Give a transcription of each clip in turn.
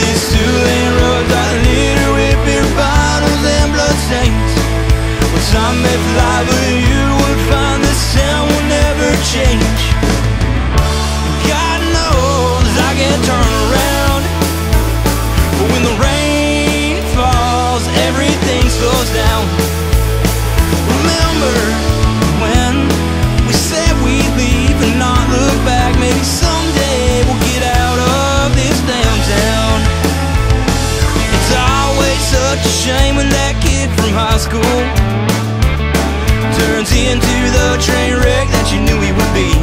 These two lane roads are littered with beer bottles and bloodstains. Time may fly, but you find this town will never change. God knows I get turned around, but when the rain falls, everything slows down. Remember high school. Turns into the train wreck that you knew he would be.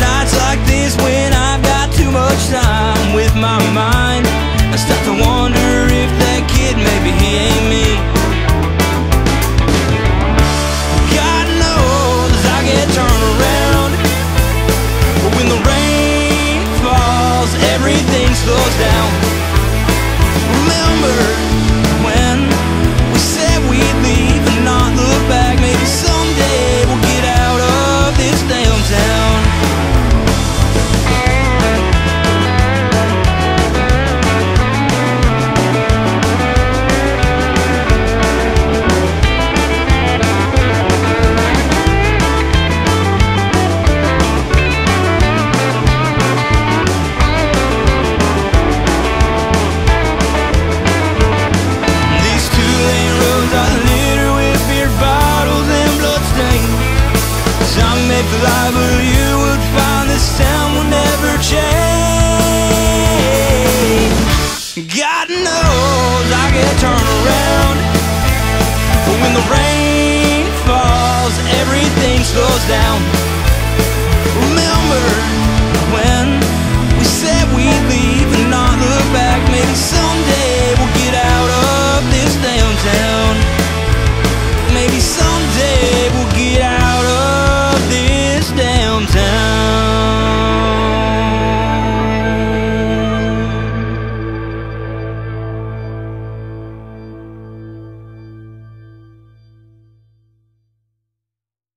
Nights like this when I've got too much time with my mind, I start to wonder if that kid maybe he ain't You would find this town will never change. God knows I get turned around, when the rain